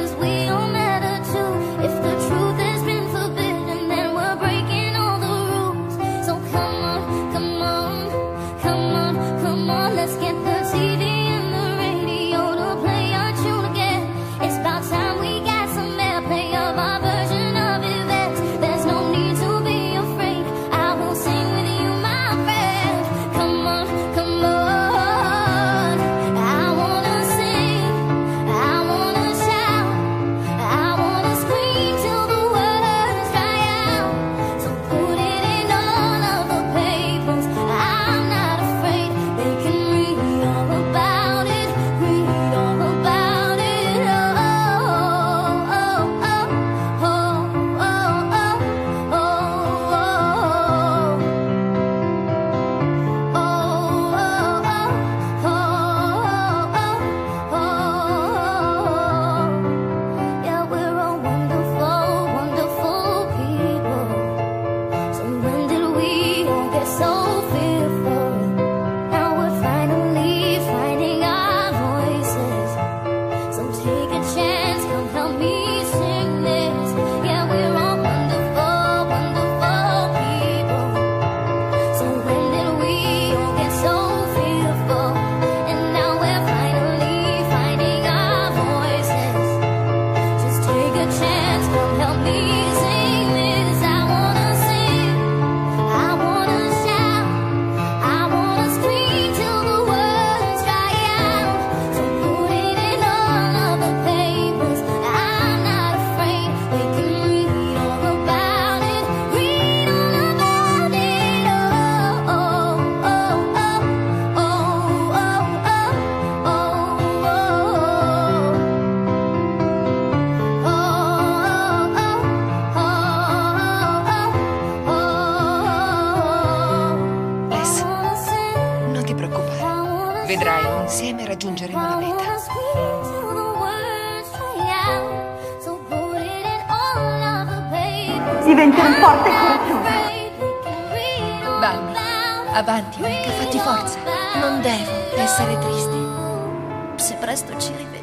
Cause we Vedrai, insieme raggiungeremo la meta. Diventerò forte e coraggiosa. Bambi, avanti, amica, fatti forza. Non devo essere triste. Se presto ci rivediamo.